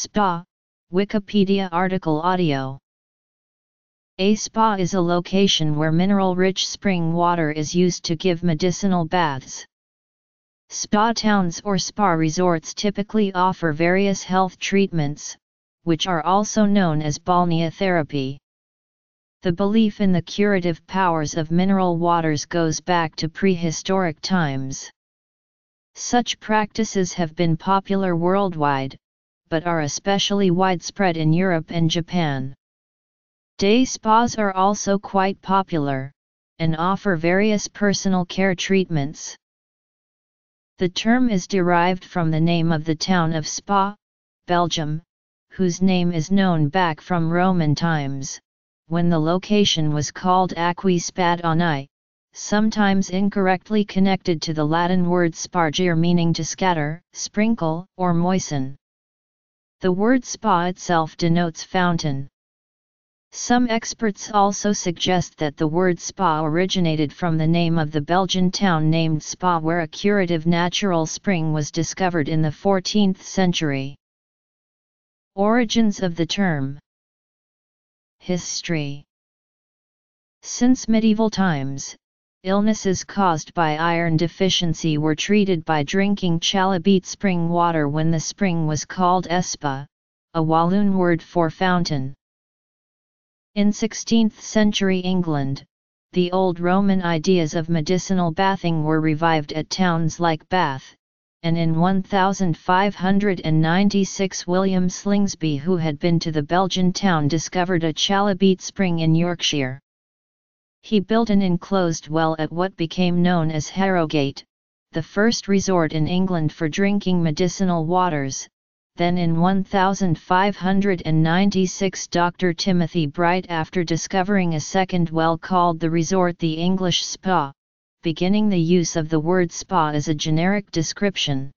Spa, Wikipedia article audio. A spa is a location where mineral-rich spring water is used to give medicinal baths. Spa towns or spa resorts typically offer various health treatments, which are also known as balneotherapy. The belief in the curative powers of mineral waters goes back to prehistoric times. Such practices have been popular worldwide, but are especially widespread in Europe and Japan. Day spas are also quite popular, and offer various personal care treatments. The term is derived from the name of the town of Spa, Belgium, whose name is known back from Roman times, when the location was called Aquae Spadanae, sometimes incorrectly connected to the Latin word spargere meaning to scatter, sprinkle, or moisten. The word spa itself denotes fountain. Some experts also suggest that the word spa originated from the name of the Belgian town named Spa where a curative natural spring was discovered in the 14th century. Origins of the term History Since medieval times, illnesses caused by iron deficiency were treated by drinking chalybeate spring water when the spring was called espa, a Walloon word for fountain. In 16th century England, the old Roman ideas of medicinal bathing were revived at towns like Bath, and in 1596 William Slingsby who had been to the Belgian town discovered a chalybeate spring in Yorkshire. He built an enclosed well at what became known as Harrogate, the first resort in England for drinking medicinal waters, then in 1596 Dr. Timothy Bright after discovering a second well called the resort the English Spa, beginning the use of the word spa as a generic description.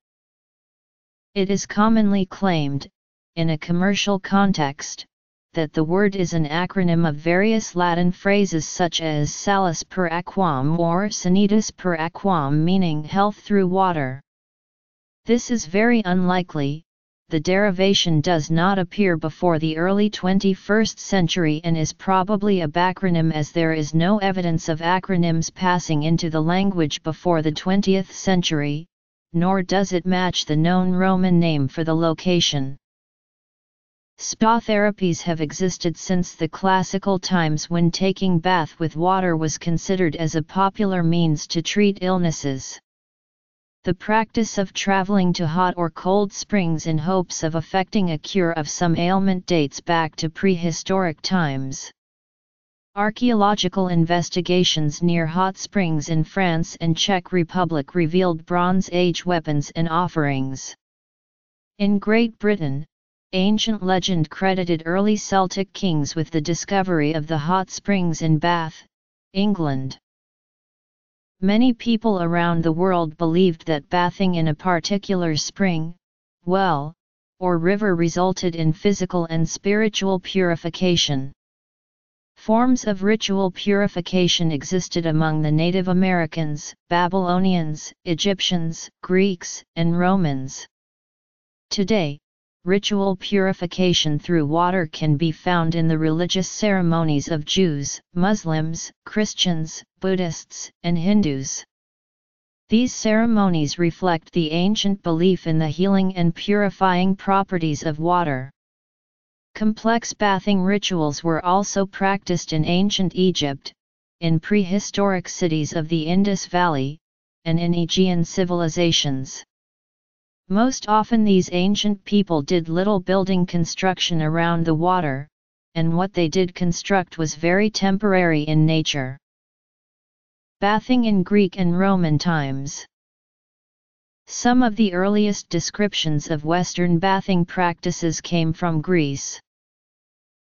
It is commonly claimed, in a commercial context, that the word is an acronym of various Latin phrases such as salus per aquam or sanitas per aquam meaning health through water. This is very unlikely, the derivation does not appear before the early 21st century and is probably a backronym as there is no evidence of acronyms passing into the language before the 20th century, nor does it match the known Roman name for the location. Spa therapies have existed since the classical times when taking bath with water was considered as a popular means to treat illnesses. The practice of traveling to hot or cold springs in hopes of effecting a cure of some ailment dates back to prehistoric times. Archaeological investigations near hot springs in France and Czech Republic revealed Bronze Age weapons and offerings. In Great Britain, ancient legend credited early Celtic kings with the discovery of the hot springs in Bath, England. Many people around the world believed that bathing in a particular spring, well, or river resulted in physical and spiritual purification. Forms of ritual purification existed among the Native Americans, Babylonians, Egyptians, Greeks, and Romans. Today, ritual purification through water can be found in the religious ceremonies of Jews, Muslims, Christians, Buddhists, and Hindus. These ceremonies reflect the ancient belief in the healing and purifying properties of water. Complex bathing rituals were also practiced in ancient Egypt, in prehistoric cities of the Indus Valley, and in Aegean civilizations. Most often these ancient people did little building construction around the water, and what they did construct was very temporary in nature. Bathing in Greek and Roman times Some of the earliest descriptions of Western bathing practices came from Greece.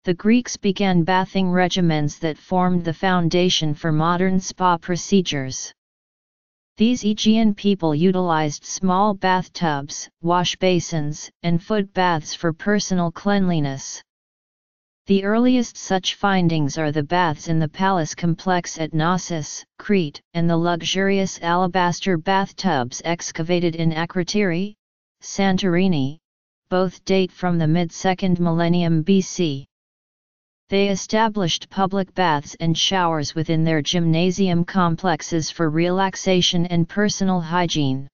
The Greeks began bathing regimens that formed the foundation for modern spa procedures. These Aegean people utilized small bathtubs, wash basins, and foot baths for personal cleanliness. The earliest such findings are the baths in the palace complex at Knossos, Crete, and the luxurious alabaster bathtubs excavated in Akrotiri, Santorini, both date from the mid-2nd millennium BC. They established public baths and showers within their gymnasium complexes for relaxation and personal hygiene.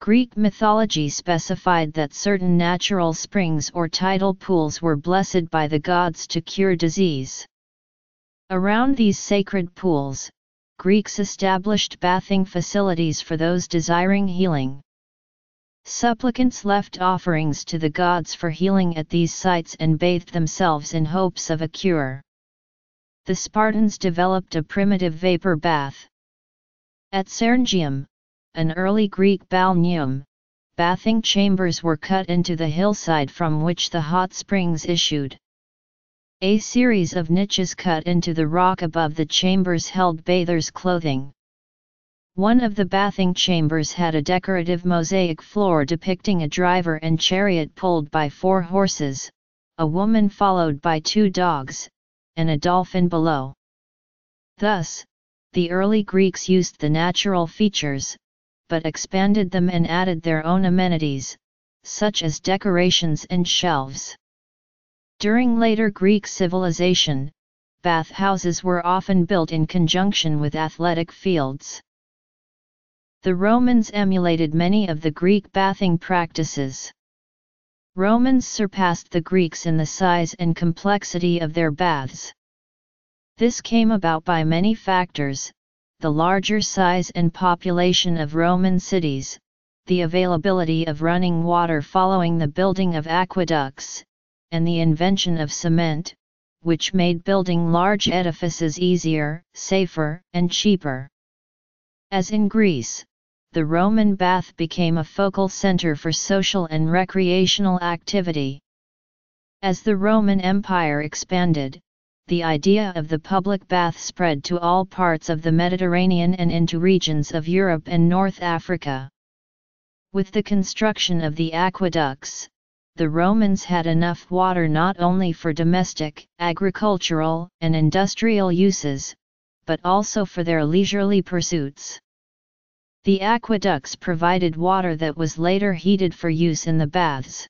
Greek mythology specified that certain natural springs or tidal pools were blessed by the gods to cure disease. Around these sacred pools, Greeks established bathing facilities for those desiring healing. Supplicants left offerings to the gods for healing at these sites and bathed themselves in hopes of a cure. The Spartans developed a primitive vapor bath. At Serangeum, an early Greek balneum, bathing chambers were cut into the hillside from which the hot springs issued. A series of niches cut into the rock above the chambers held bathers' clothing. One of the bathing chambers had a decorative mosaic floor depicting a driver and chariot pulled by four horses, a woman followed by two dogs, and a dolphin below. Thus, the early Greeks used the natural features, but expanded them and added their own amenities, such as decorations and shelves. During later Greek civilization, bathhouses were often built in conjunction with athletic fields. The Romans emulated many of the Greek bathing practices. Romans surpassed the Greeks in the size and complexity of their baths. This came about by many factors, the larger size and population of Roman cities, the availability of running water following the building of aqueducts, and the invention of cement, which made building large edifices easier, safer, and cheaper. As in Greece, the Roman bath became a focal center for social and recreational activity. As the Roman Empire expanded, the idea of the public bath spread to all parts of the Mediterranean and into regions of Europe and North Africa. With the construction of the aqueducts, the Romans had enough water not only for domestic, agricultural, and industrial uses, but also for their leisurely pursuits. The aqueducts provided water that was later heated for use in the baths.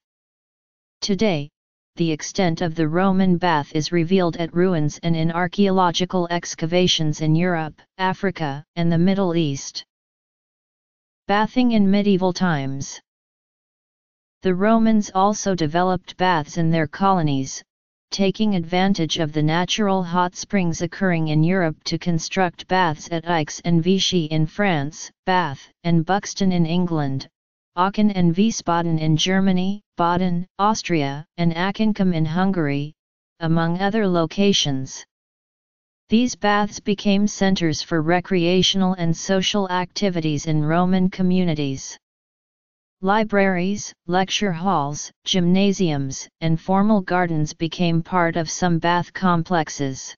Today, the extent of the Roman bath is revealed at ruins and in archaeological excavations in Europe, Africa, and the Middle East. Bathing in medieval times The Romans also developed baths in their colonies, taking advantage of the natural hot springs occurring in Europe to construct baths at Aix and Vichy in France, Bath and Buxton in England, Aachen and Wiesbaden in Germany, Baden, Austria, and Aquincum in Hungary, among other locations. These baths became centers for recreational and social activities in Roman communities. Libraries, lecture halls, gymnasiums, and formal gardens became part of some bath complexes.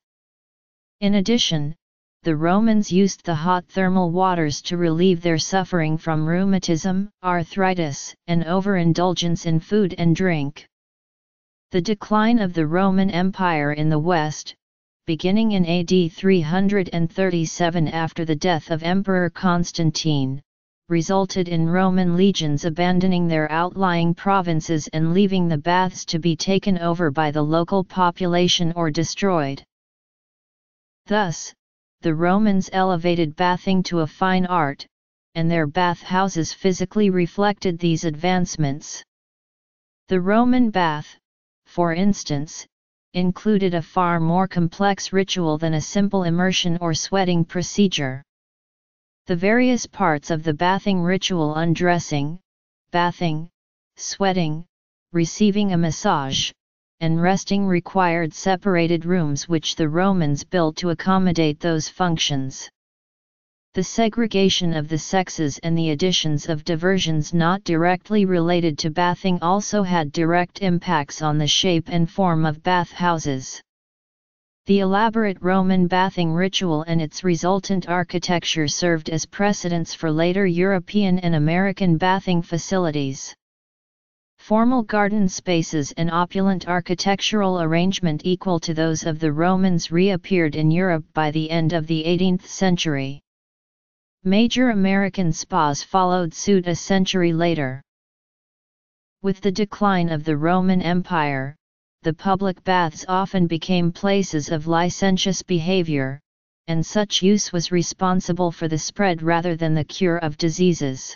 In addition, the Romans used the hot thermal waters to relieve their suffering from rheumatism, arthritis, and overindulgence in food and drink. The decline of the Roman Empire in the West, beginning in AD 337 after the death of Emperor Constantine, resulted in Roman legions abandoning their outlying provinces and leaving the baths to be taken over by the local population or destroyed. Thus, the Romans elevated bathing to a fine art, and their bathhouses physically reflected these advancements. The Roman bath, for instance, included a far more complex ritual than a simple immersion or sweating procedure. The various parts of the bathing ritual undressing, bathing, sweating, receiving a massage, and resting required separated rooms which the Romans built to accommodate those functions. The segregation of the sexes and the additions of diversions not directly related to bathing also had direct impacts on the shape and form of bathhouses. The elaborate Roman bathing ritual and its resultant architecture served as precedents for later European and American bathing facilities. Formal garden spaces and opulent architectural arrangement equal to those of the Romans reappeared in Europe by the end of the 18th century. Major American spas followed suit a century later. With the decline of the Roman Empire, the public baths often became places of licentious behavior, and such use was responsible for the spread rather than the cure of diseases.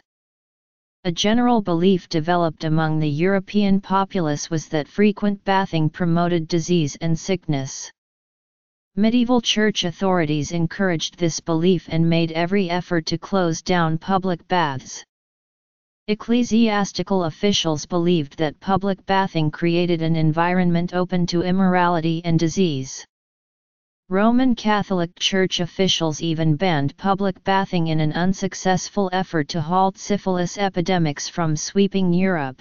A general belief developed among the European populace was that frequent bathing promoted disease and sickness. Medieval church authorities encouraged this belief and made every effort to close down public baths. Ecclesiastical officials believed that public bathing created an environment open to immorality and disease. Roman Catholic Church officials even banned public bathing in an unsuccessful effort to halt syphilis epidemics from sweeping Europe.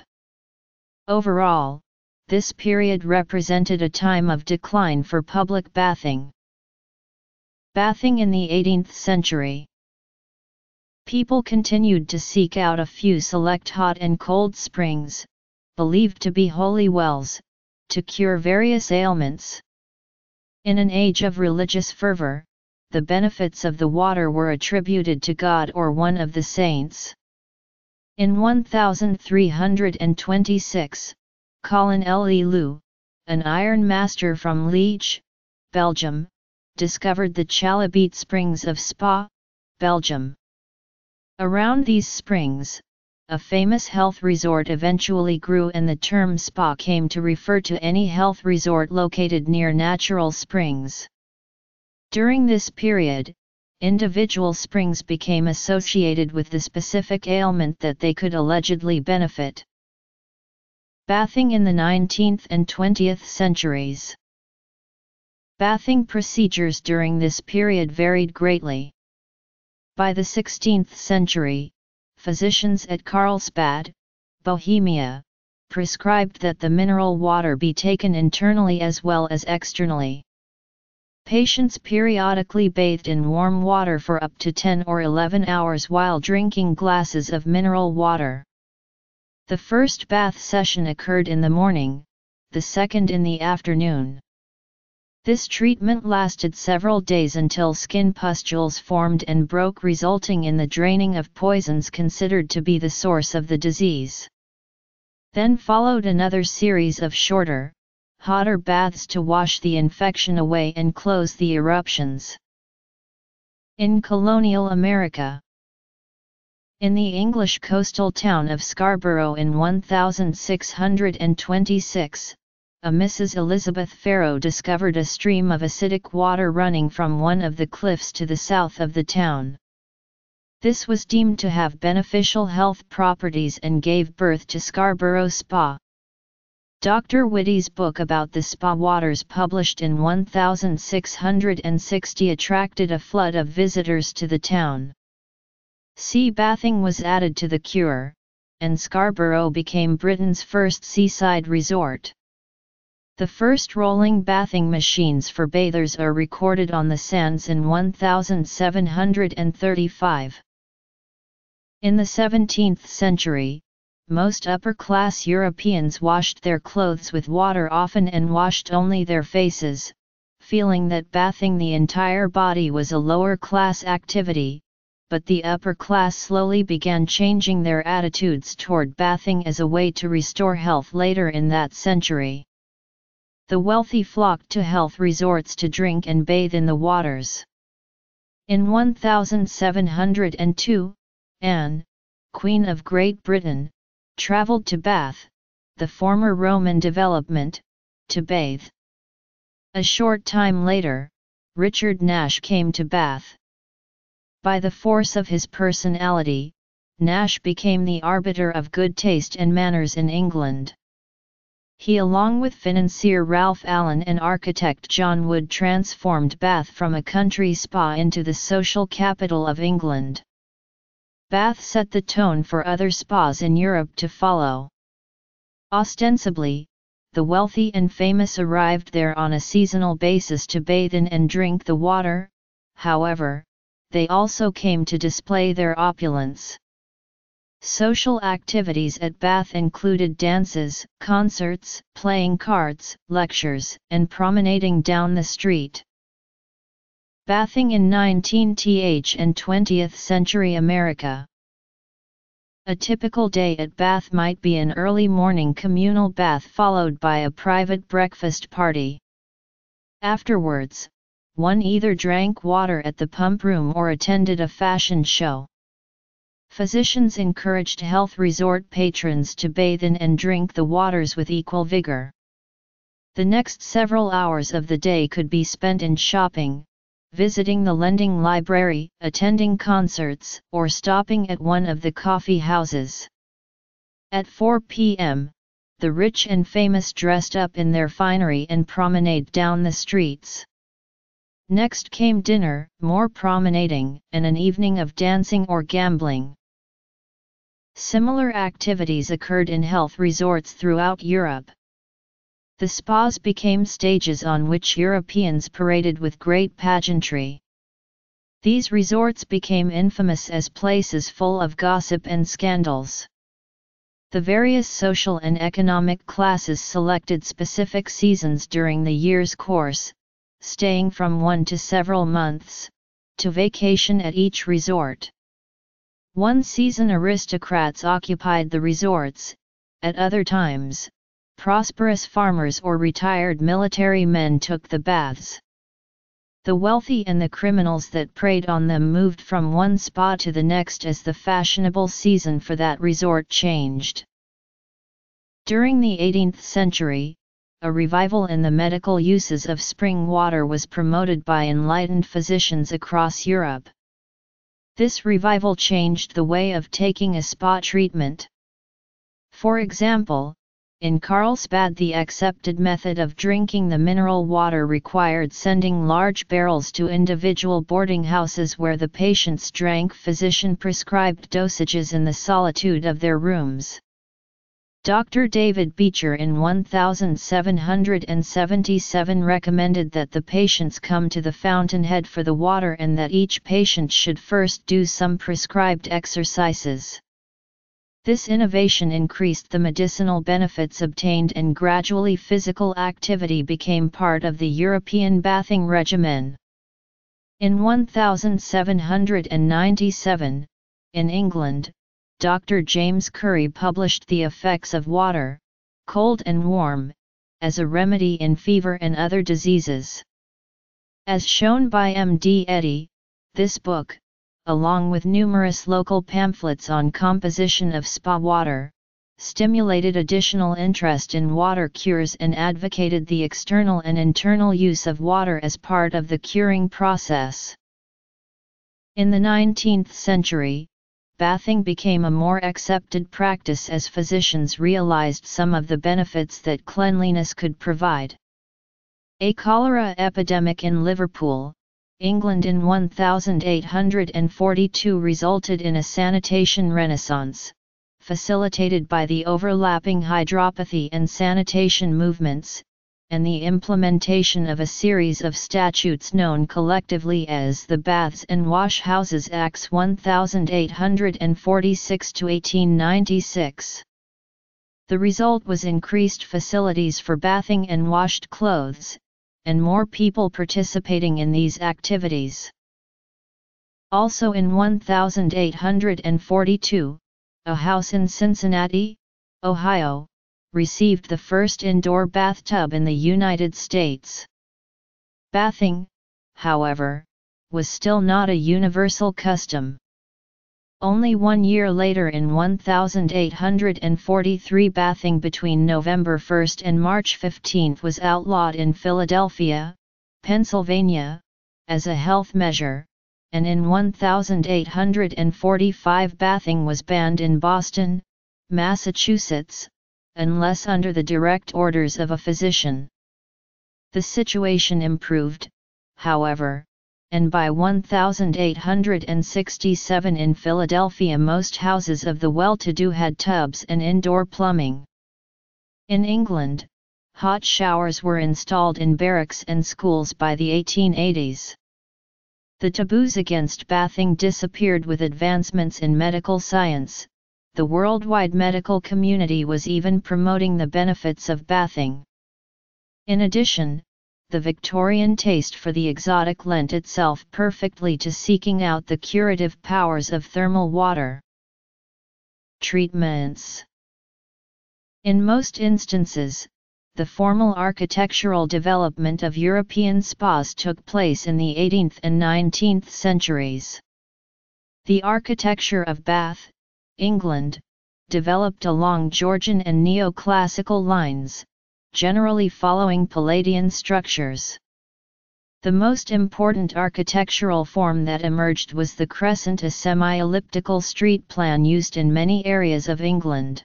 Overall, this period represented a time of decline for public bathing. Bathing in the 18th century People continued to seek out a few select hot and cold springs, believed to be holy wells, to cure various ailments. In an age of religious fervor, the benefits of the water were attributed to God or one of the saints. In 1326, Colin L. E. Lou, an iron master from Liege, Belgium, discovered the Chalybeate Springs of Spa, Belgium. Around these springs, a famous health resort eventually grew and the term spa came to refer to any health resort located near natural springs. During this period, individual springs became associated with the specific ailment that they could allegedly benefit. Bathing in the 19th and 20th centuries Bathing procedures during this period varied greatly. By the 16th century, physicians at Karlsbad, Bohemia, prescribed that the mineral water be taken internally as well as externally. Patients periodically bathed in warm water for up to 10 or 11 hours while drinking glasses of mineral water. The first bath session occurred in the morning, the second in the afternoon. This treatment lasted several days until skin pustules formed and broke resulting in the draining of poisons considered to be the source of the disease. Then followed another series of shorter, hotter baths to wash the infection away and close the eruptions. In colonial America In the English coastal town of Scarborough in 1626, a Mrs. Elizabeth Farrow discovered a stream of acidic water running from one of the cliffs to the south of the town. This was deemed to have beneficial health properties and gave birth to Scarborough Spa. Dr. Wittie's book about the spa waters published in 1660 attracted a flood of visitors to the town. Sea bathing was added to the cure, and Scarborough became Britain's first seaside resort. The first rolling bathing machines for bathers are recorded on the sands in 1735. In the 17th century, most upper-class Europeans washed their clothes with water often and washed only their faces, feeling that bathing the entire body was a lower-class activity, but the upper class slowly began changing their attitudes toward bathing as a way to restore health later in that century the wealthy flocked to health resorts to drink and bathe in the waters. In 1702, Anne, Queen of Great Britain, travelled to Bath, the former Roman development, to bathe. A short time later, Richard Nash came to Bath. By the force of his personality, Nash became the arbiter of good taste and manners in England. He along with financier Ralph Allen and architect John Wood transformed Bath from a country spa into the social capital of England. Bath set the tone for other spas in Europe to follow. Ostensibly, the wealthy and famous arrived there on a seasonal basis to bathe in and drink the water, however, they also came to display their opulence. Social activities at Bath included dances, concerts, playing cards, lectures, and promenading down the street. Bathing in 19th and 20th century America A typical day at Bath might be an early morning communal bath followed by a private breakfast party. Afterwards, one either drank water at the pump room or attended a fashion show. Physicians encouraged health resort patrons to bathe in and drink the waters with equal vigor. The next several hours of the day could be spent in shopping, visiting the lending library, attending concerts, or stopping at one of the coffee houses. At 4 p.m., the rich and famous dressed up in their finery and promenade down the streets. Next came dinner, more promenading, and an evening of dancing or gambling. Similar activities occurred in health resorts throughout Europe. The spas became stages on which Europeans paraded with great pageantry. These resorts became infamous as places full of gossip and scandals. The various social and economic classes selected specific seasons during the year's course, staying from one to several months, to vacation at each resort. One season aristocrats occupied the resorts, at other times, prosperous farmers or retired military men took the baths. The wealthy and the criminals that preyed on them moved from one spa to the next as the fashionable season for that resort changed. During the 18th century, a revival in the medical uses of spring water was promoted by enlightened physicians across Europe. This revival changed the way of taking a spa treatment. For example, in Carlsbad the accepted method of drinking the mineral water required sending large barrels to individual boarding houses where the patients drank physician-prescribed dosages in the solitude of their rooms. Dr. David Becher in 1777 recommended that the patients come to the fountainhead for the water and that each patient should first do some prescribed exercises. This innovation increased the medicinal benefits obtained and gradually physical activity became part of the European bathing regimen. In 1797, in England, Dr. James Currie published The Effects of Water, Cold and Warm, as a remedy in fever and other diseases. As shown by M. D. Eddy, this book, along with numerous local pamphlets on composition of spa water, stimulated additional interest in water cures and advocated the external and internal use of water as part of the curing process. In the 19th century, bathing became a more accepted practice as physicians realized some of the benefits that cleanliness could provide. A cholera epidemic in Liverpool, England in 1842 resulted in a sanitation renaissance, facilitated by the overlapping hydropathy and sanitation movements, and the implementation of a series of statutes known collectively as the Baths and Wash Houses Acts 1846-1896. The result was increased facilities for bathing and washed clothes, and more people participating in these activities. Also in 1842, a house in Cincinnati, Ohio, received the first indoor bathtub in the United States. Bathing, however, was still not a universal custom. Only one year later in 1843 bathing between November 1 and March 15 was outlawed in Philadelphia, Pennsylvania, as a health measure, and in 1845 bathing was banned in Boston, Massachusetts, unless under the direct orders of a physician. The situation improved, however, and by 1867 in Philadelphia most houses of the well-to-do had tubs and indoor plumbing. In England, hot showers were installed in barracks and schools by the 1880s. The taboos against bathing disappeared with advancements in medical science, the worldwide medical community was even promoting the benefits of bathing. In addition, the Victorian taste for the exotic lent itself perfectly to seeking out the curative powers of thermal water. treatments. In most instances, the formal architectural development of European spas took place in the 18th and 19th centuries. The architecture of Bath, England, developed along Georgian and neoclassical lines, generally following Palladian structures. The most important architectural form that emerged was the crescent a semi-elliptical street plan used in many areas of England.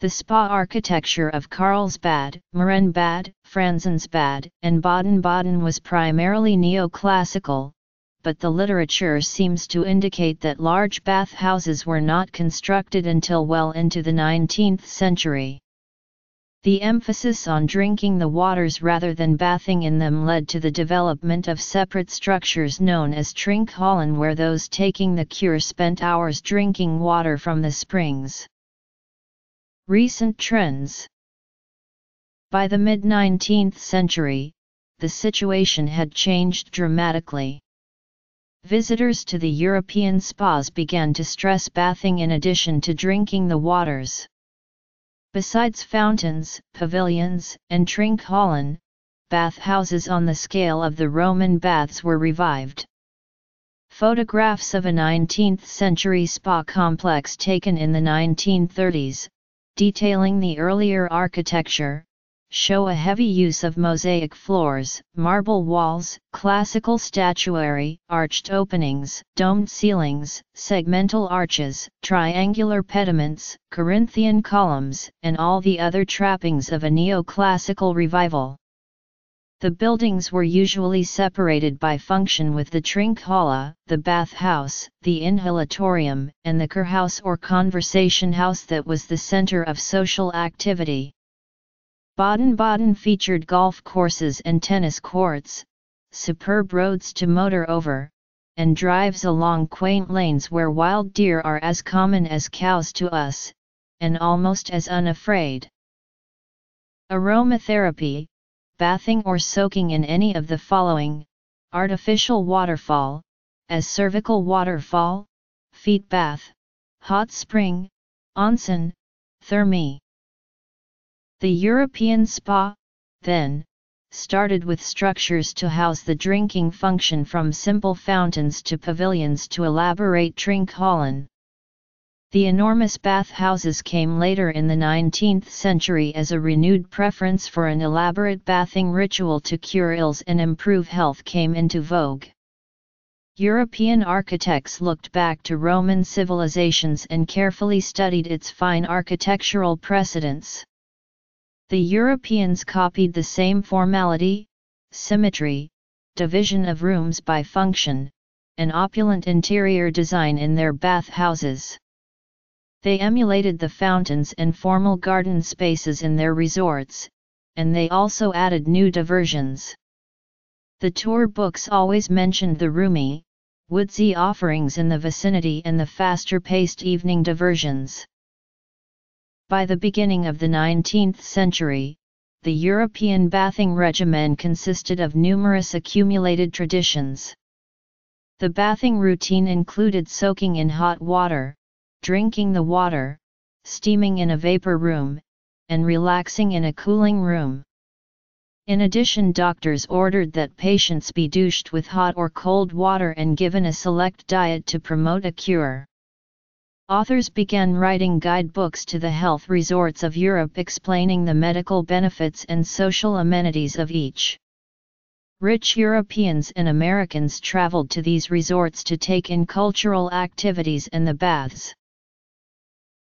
The spa architecture of Carlsbad, Marienbad, Franzensbad, and Baden-Baden was primarily neoclassical, but the literature seems to indicate that large bathhouses were not constructed until well into the 19th century. The emphasis on drinking the waters rather than bathing in them led to the development of separate structures known as Trinkhallen where those taking the cure spent hours drinking water from the springs. Recent trends By the mid-19th century, the situation had changed dramatically. Visitors to the European spas began to stress bathing in addition to drinking the waters. Besides fountains, pavilions, and Trinkhallen, bathhouses on the scale of the Roman baths were revived. Photographs of a 19th century spa complex taken in the 1930s, detailing the earlier architecture, show a heavy use of mosaic floors, marble walls, classical statuary, arched openings, domed ceilings, segmental arches, triangular pediments, Corinthian columns, and all the other trappings of a neoclassical revival. The buildings were usually separated by function with the trinkhalle, the bathhouse, the inhalatorium, and the kurhaus or conversation house that was the center of social activity. Baden-Baden featured golf courses and tennis courts, superb roads to motor over, and drives along quaint lanes where wild deer are as common as cows to us, and almost as unafraid. Aromatherapy, bathing or soaking in any of the following, artificial waterfall, as cervical waterfall, feet bath, hot spring, onsen, thermi. The European spa, then, started with structures to house the drinking function from simple fountains to pavilions to elaborate Trinkhallen. The enormous bathhouses came later in the 19th century as a renewed preference for an elaborate bathing ritual to cure ills and improve health came into vogue. European architects looked back to Roman civilizations and carefully studied its fine architectural precedents. The Europeans copied the same formality, symmetry, division of rooms by function, and opulent interior design in their bath houses. They emulated the fountains and formal garden spaces in their resorts, and they also added new diversions. The tour books always mentioned the roomy, woodsy offerings in the vicinity and the faster-paced evening diversions. By the beginning of the 19th century, the European bathing regimen consisted of numerous accumulated traditions. The bathing routine included soaking in hot water, drinking the water, steaming in a vapor room, and relaxing in a cooling room. In addition doctors ordered that patients be douched with hot or cold water and given a select diet to promote a cure. Authors began writing guidebooks to the health resorts of Europe explaining the medical benefits and social amenities of each. Rich Europeans and Americans traveled to these resorts to take in cultural activities and the baths.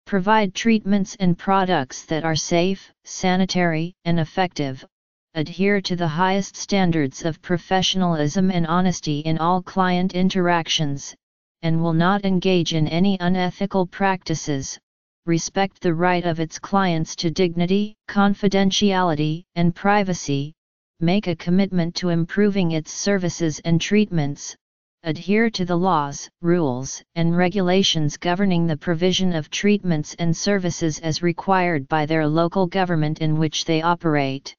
Provide treatments and products that are safe, sanitary, and effective. Adhere to the highest standards of professionalism and honesty in all client interactions, and will not engage in any unethical practices. Respect the right of its clients to dignity, confidentiality, and privacy. Make a commitment to improving its services and treatments, adhere to the laws, rules, and regulations governing the provision of treatments and services as required by their local government in which they operate.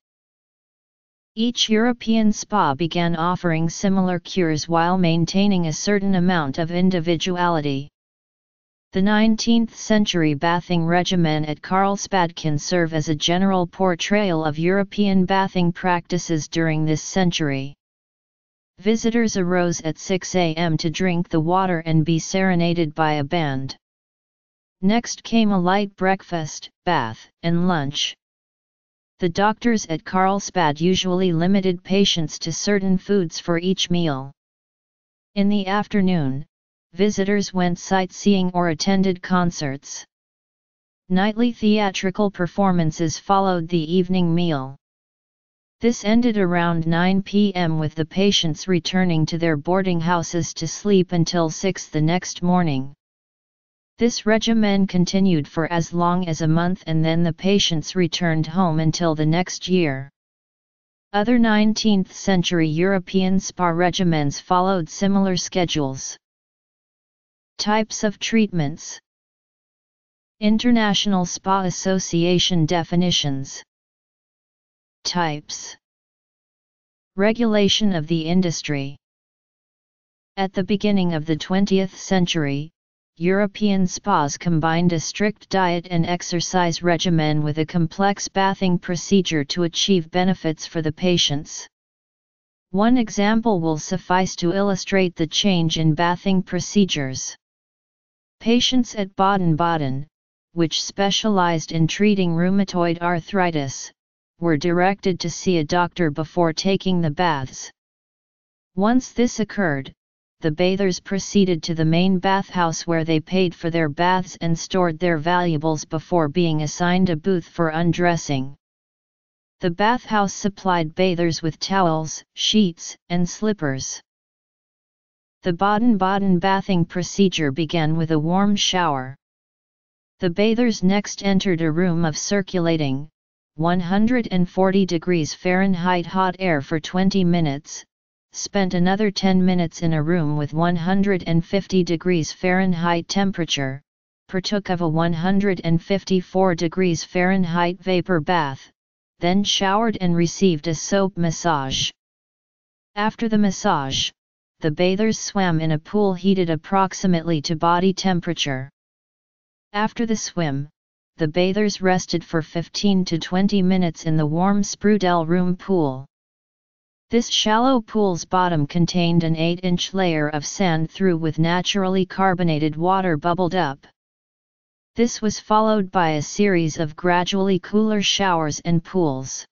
Each European spa began offering similar cures while maintaining a certain amount of individuality. The 19th century bathing regimen at Carlsbad can serve as a general portrayal of European bathing practices during this century. Visitors arose at 6 a.m. to drink the water and be serenaded by a band. Next came a light breakfast, bath, and lunch. The doctors at Carlsbad usually limited patients to certain foods for each meal. In the afternoon, visitors went sightseeing or attended concerts. Nightly theatrical performances followed the evening meal. This ended around 9 p.m. with the patients returning to their boarding houses to sleep until 6 the next morning. This regimen continued for as long as a month and then the patients returned home until the next year. Other 19th century European spa regimens followed similar schedules. Types of treatments International Spa Association definitions Types Regulation of the industry At the beginning of the 20th century, European spas combined a strict diet and exercise regimen with a complex bathing procedure to achieve benefits for the patients. One example will suffice to illustrate the change in bathing procedures. Patients at Baden-Baden, which specialized in treating rheumatoid arthritis, were directed to see a doctor before taking the baths. Once this occurred, the bathers proceeded to the main bathhouse where they paid for their baths and stored their valuables before being assigned a booth for undressing. The bathhouse supplied bathers with towels, sheets, and slippers. The Baden-Baden bathing procedure began with a warm shower. The bathers next entered a room of circulating, 140 degrees Fahrenheit hot air for 20 minutes, spent another 10 minutes in a room with 150 degrees Fahrenheit temperature, partook of a 154 degrees Fahrenheit vapor bath, then showered and received a soap massage. After the massage, the bathers swam in a pool heated approximately to body temperature. After the swim, the bathers rested for 15 to 20 minutes in the warm Sprudel room pool. This shallow pool's bottom contained an 8-inch layer of sand through with naturally carbonated water bubbled up. This was followed by a series of gradually cooler showers and pools.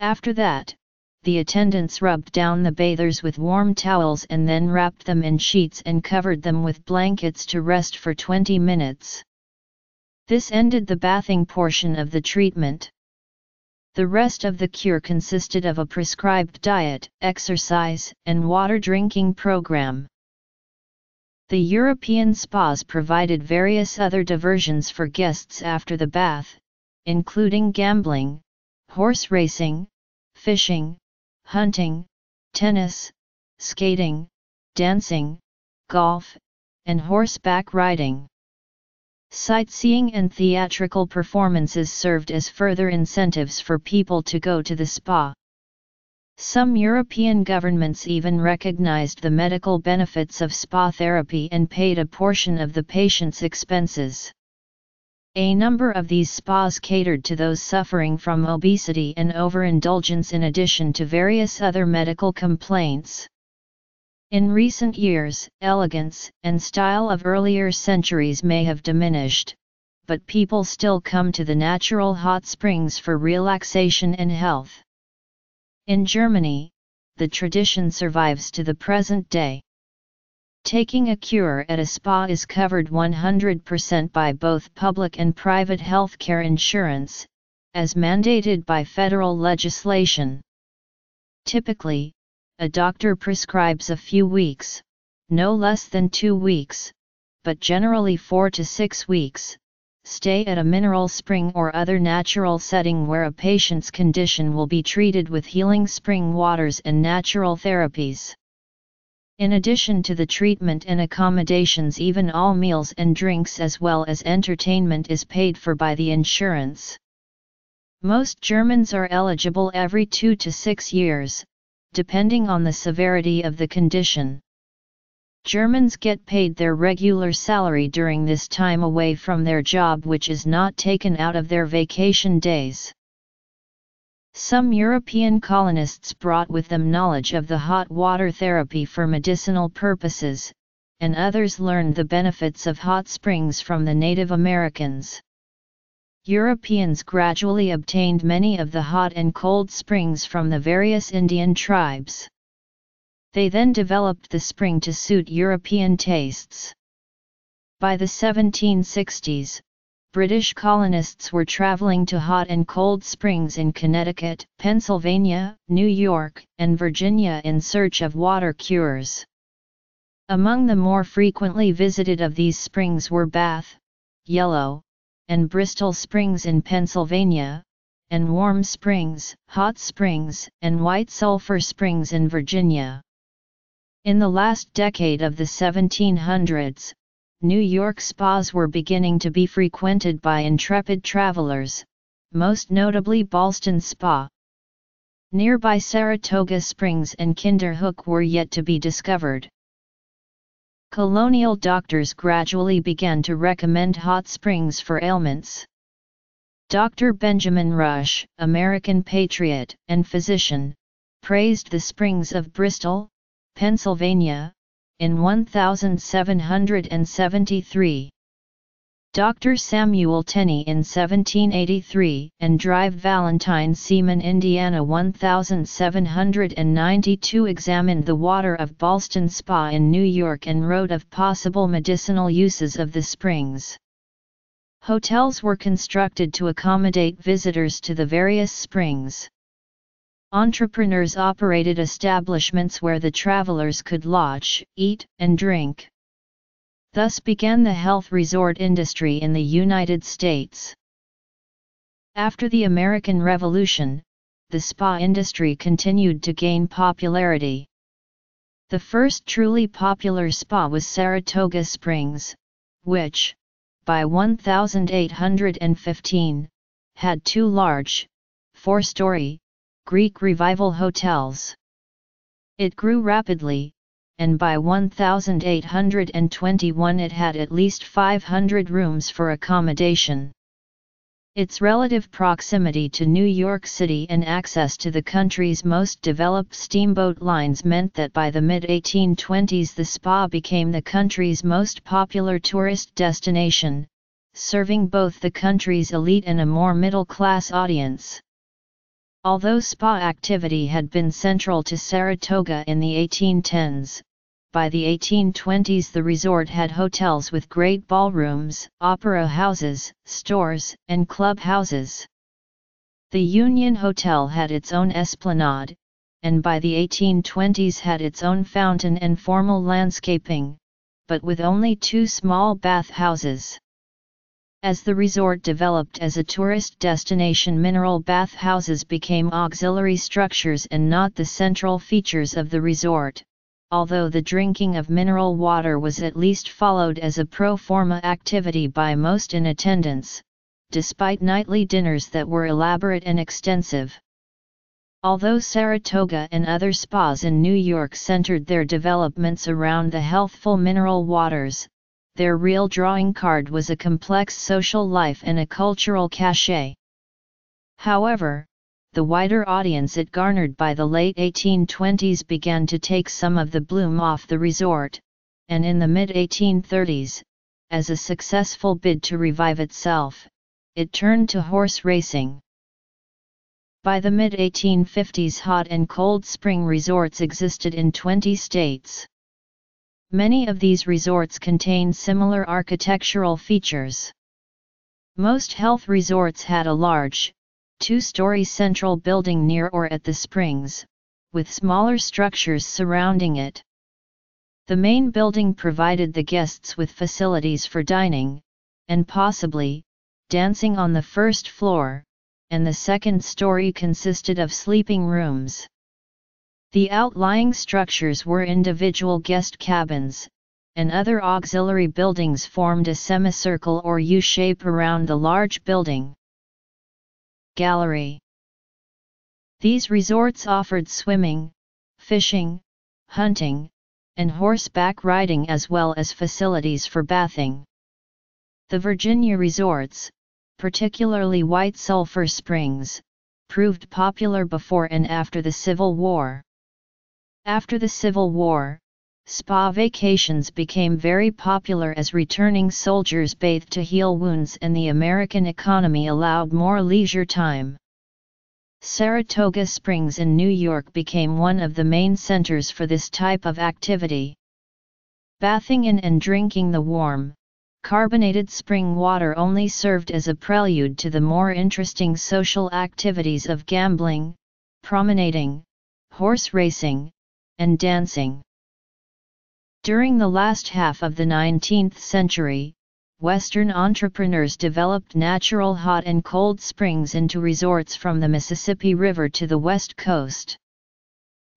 After that, the attendants rubbed down the bathers with warm towels and then wrapped them in sheets and covered them with blankets to rest for 20 minutes. This ended the bathing portion of the treatment. The rest of the cure consisted of a prescribed diet, exercise, and water drinking program. The European spas provided various other diversions for guests after the bath, including gambling, horse racing, fishing, hunting, tennis, skating, dancing, golf, and horseback riding. Sightseeing and theatrical performances served as further incentives for people to go to the spa. Some European governments even recognized the medical benefits of spa therapy and paid a portion of the patient's expenses. A number of these spas catered to those suffering from obesity and overindulgence in addition to various other medical complaints. In recent years, elegance and style of earlier centuries may have diminished, but people still come to the natural hot springs for relaxation and health. In Germany, the tradition survives to the present day. Taking a cure at a spa is covered 100% by both public and private healthcare insurance, as mandated by federal legislation. Typically, a doctor prescribes a few weeks, no less than two weeks, but generally four to six weeks, stay at a mineral spring or other natural setting where a patient's condition will be treated with healing spring waters and natural therapies. In addition to the treatment and accommodations even all meals and drinks as well as entertainment is paid for by the insurance. Most Germans are eligible every two to six years, depending on the severity of the condition. Germans get paid their regular salary during this time away from their job which is not taken out of their vacation days. Some European colonists brought with them knowledge of the hot water therapy for medicinal purposes, and others learned the benefits of hot springs from the Native Americans. Europeans gradually obtained many of the hot and cold springs from the various Indian tribes. They then developed the spring to suit European tastes. By the 1760s, British colonists were traveling to hot and cold springs in Connecticut, Pennsylvania, New York, and Virginia in search of water cures. Among the more frequently visited of these springs were Bath, Yellow, and Bristol Springs in Pennsylvania, and Warm Springs, Hot Springs, and White Sulphur Springs in Virginia. In the last decade of the 1700s, New York spas were beginning to be frequented by intrepid travelers, most notably Ballston Spa. Nearby Saratoga Springs and Kinderhook were yet to be discovered. Colonial doctors gradually began to recommend hot springs for ailments. Dr. Benjamin Rush, American patriot and physician, praised the springs of Bristol, Pennsylvania, in 1773. Dr. Samuel Tenney in 1783 and Drive Valentine Seaman Indiana 1792 examined the water of Ballston Spa in New York and wrote of possible medicinal uses of the springs. Hotels were constructed to accommodate visitors to the various springs. Entrepreneurs operated establishments where the travelers could lodge, eat, and drink. Thus began the health resort industry in the United States. After the American Revolution, the spa industry continued to gain popularity. The first truly popular spa was Saratoga Springs, which, by 1815, had two large, four-story, Greek Revival hotels. It grew rapidly, and by 1821 it had at least 500 rooms for accommodation. Its relative proximity to New York City and access to the country's most developed steamboat lines meant that by the mid-1820s the spa became the country's most popular tourist destination, serving both the country's elite and a more middle-class audience. Although spa activity had been central to Saratoga in the 1810s, by the 1820s the resort had hotels with great ballrooms, opera houses, stores, and club houses. The Union Hotel had its own esplanade, and by the 1820s had its own fountain and formal landscaping, but with only two small bath houses. As the resort developed as a tourist destination mineral bath houses became auxiliary structures and not the central features of the resort, although the drinking of mineral water was at least followed as a pro forma activity by most in attendance, despite nightly dinners that were elaborate and extensive. Although Saratoga and other spas in New York centered their developments around the healthful mineral waters, their real drawing card was a complex social life and a cultural cachet. However, the wider audience it garnered by the late 1820s began to take some of the bloom off the resort, and in the mid-1830s, as a successful bid to revive itself, it turned to horse racing. By the mid-1850s hot and cold spring resorts existed in 20 states. Many of these resorts contain similar architectural features. Most health resorts had a large, two-story central building near or at the springs, with smaller structures surrounding it. The main building provided the guests with facilities for dining, and possibly, dancing on the first floor, and the second story consisted of sleeping rooms. The outlying structures were individual guest cabins, and other auxiliary buildings formed a semicircle or U-shape around the large building. Gallery These resorts offered swimming, fishing, hunting, and horseback riding as well as facilities for bathing. The Virginia resorts, particularly White Sulphur Springs, proved popular before and after the Civil War. After the Civil War, spa vacations became very popular as returning soldiers bathed to heal wounds and the American economy allowed more leisure time. Saratoga Springs in New York became one of the main centers for this type of activity. Bathing in and drinking the warm, carbonated spring water only served as a prelude to the more interesting social activities of gambling, promenading, horse racing, and dancing. During the last half of the 19th century, Western entrepreneurs developed natural hot and cold springs into resorts from the Mississippi River to the west coast.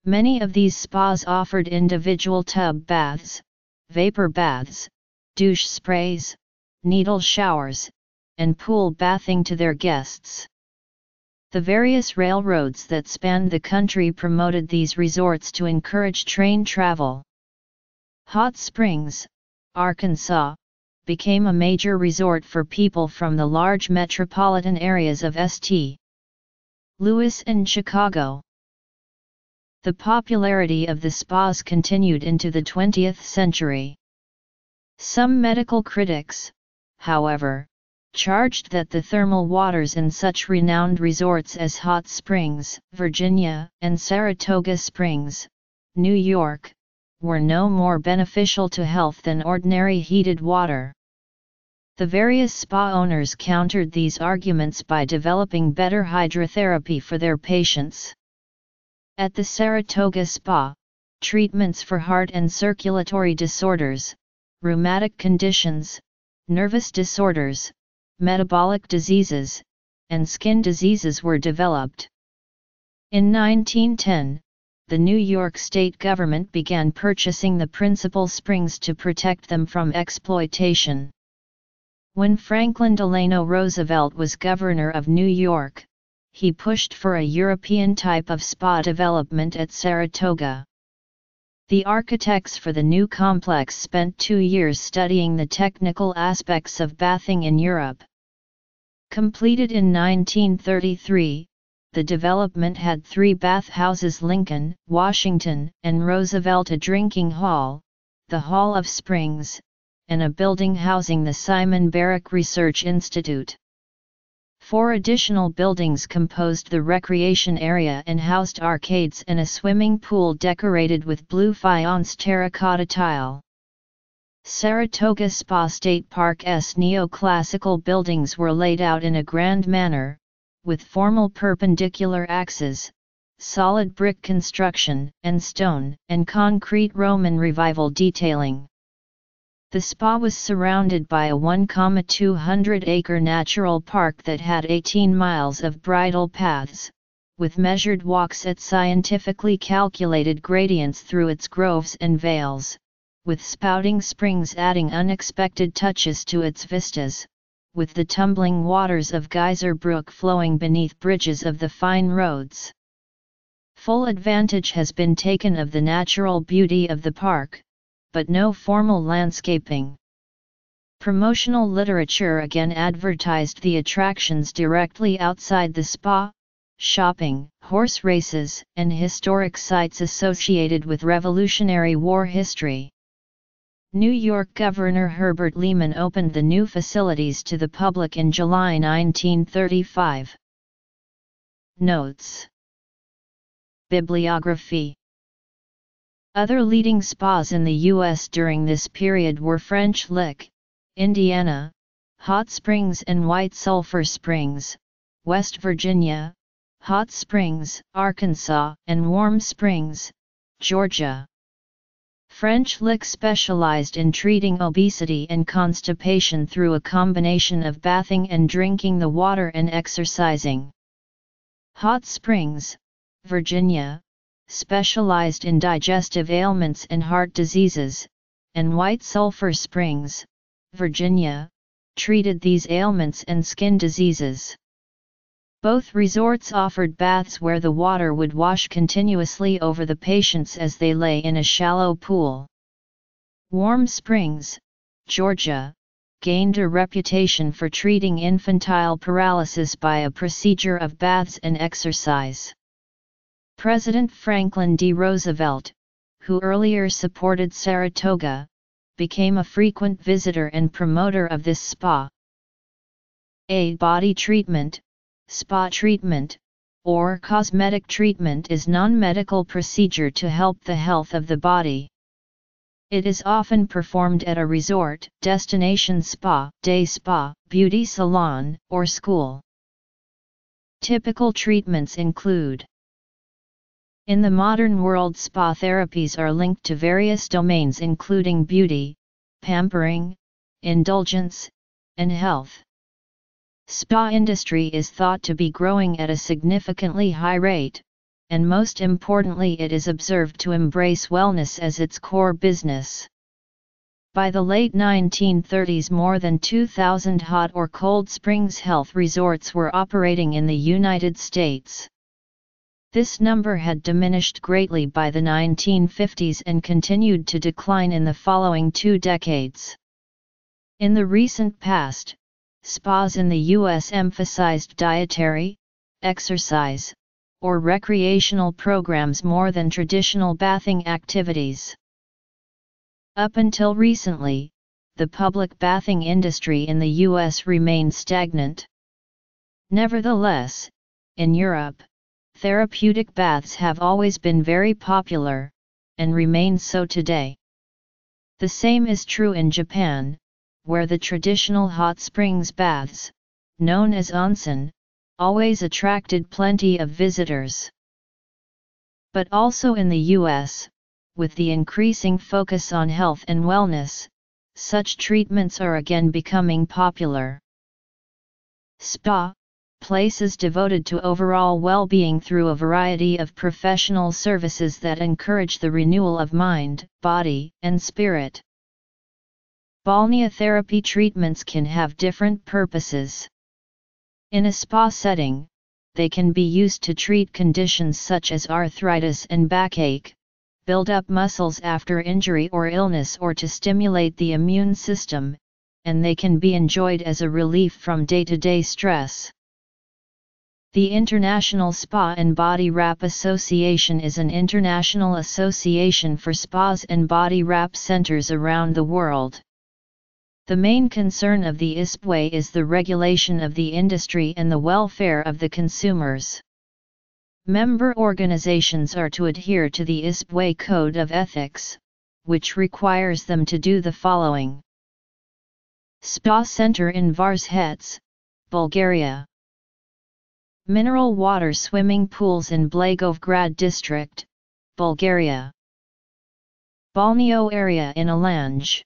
Many of these spas offered individual tub baths, vapor baths, douche sprays, needle showers, and pool bathing to their guests. The various railroads that spanned the country promoted these resorts to encourage train travel. Hot Springs, Arkansas, became a major resort for people from the large metropolitan areas of St. Louis and Chicago. The popularity of the spas continued into the 20th century. Some medical critics, however, charged that the thermal waters in such renowned resorts as Hot Springs, Virginia, and Saratoga Springs, New York, were no more beneficial to health than ordinary heated water. The various spa owners countered these arguments by developing better hydrotherapy for their patients. At the Saratoga Spa, treatments for heart and circulatory disorders, rheumatic conditions, nervous disorders, metabolic diseases, and skin diseases were developed. In 1910, the New York state government began purchasing the principal springs to protect them from exploitation. When Franklin Delano Roosevelt was governor of New York, he pushed for a European type of spa development at Saratoga. The architects for the new complex spent two years studying the technical aspects of bathing in Europe. Completed in 1933, the development had three bathhouses Lincoln, Washington, and Roosevelt a drinking hall, the Hall of Springs, and a building housing the Simon Baruch Research Institute. Four additional buildings composed the recreation area and housed arcades and a swimming pool decorated with blue faience terracotta tile. Saratoga Spa State Park's neoclassical buildings were laid out in a grand manner, with formal perpendicular axes, solid brick construction, and stone and concrete Roman revival detailing. The spa was surrounded by a 1,200-acre natural park that had 18 miles of bridle paths, with measured walks at scientifically calculated gradients through its groves and vales, with spouting springs adding unexpected touches to its vistas, with the tumbling waters of Geyser Brook flowing beneath bridges of the fine roads. Full advantage has been taken of the natural beauty of the park, but no formal landscaping. Promotional literature again advertised the attractions directly outside the spa, shopping, horse races, and historic sites associated with Revolutionary War history. New York Governor Herbert Lehman opened the new facilities to the public in July 1935. Notes Bibliography other leading spas in the U.S. during this period were French Lick, Indiana, Hot Springs and White Sulphur Springs, West Virginia, Hot Springs, Arkansas, and Warm Springs, Georgia. French Lick specialized in treating obesity and constipation through a combination of bathing and drinking the water and exercising. Hot Springs, Virginia, specialized in digestive ailments and heart diseases, and White Sulphur Springs, Virginia, treated these ailments and skin diseases. Both resorts offered baths where the water would wash continuously over the patients as they lay in a shallow pool. Warm Springs, Georgia, gained a reputation for treating infantile paralysis by a procedure of baths and exercise. President Franklin D. Roosevelt, who earlier supported Saratoga, became a frequent visitor and promoter of this spa. A body treatment, spa treatment, or cosmetic treatment is non-medical procedure to help the health of the body. It is often performed at a resort, destination spa, day spa, beauty salon, or school. Typical treatments include In the modern world spa therapies are linked to various domains including beauty, pampering, indulgence, and health. Spa industry is thought to be growing at a significantly high rate, and most importantly it is observed to embrace wellness as its core business. By the late 1930s more than 2,000 hot or cold springs health resorts were operating in the United States. This number had diminished greatly by the 1950s and continued to decline in the following two decades. In the recent past, spas in the U.S. emphasized dietary, exercise, or recreational programs more than traditional bathing activities. Up until recently, the public bathing industry in the US remained stagnant. Nevertheless, in Europe, therapeutic baths have always been very popular, and remain so today. The same is true in Japan, where the traditional hot springs baths, known as onsen, always attracted plenty of visitors. But also in the US, with the increasing focus on health and wellness, such treatments are again becoming popular. Spa, places devoted to overall well-being through a variety of professional services that encourage the renewal of mind, body, and spirit. Balneotherapy treatments can have different purposes. In a spa setting, they can be used to treat conditions such as arthritis and backache, build up muscles after injury or illness or to stimulate the immune system, and they can be enjoyed as a relief from day-to-day stress. The International Spa and Body Wrap Association is an international association for spas and body wrap centers around the world. The main concern of the ISBWA is the regulation of the industry and the welfare of the consumers. Member organizations are to adhere to the ISBWA Code of Ethics, which requires them to do the following. Spa Center in Varshets, Bulgaria. Mineral water swimming pools in Blagoevgrad district, Bulgaria. Balneo area in Alange.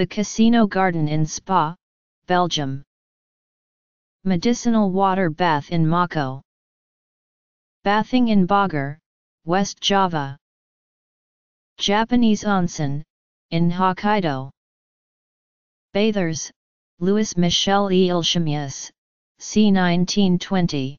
The Casino Garden in Spa, Belgium. Medicinal water bath in Mako. Bathing in Bogor, West Java. Japanese onsen, in Hokkaido. Bathers, Louis Michel Eilshemius, c. 1920.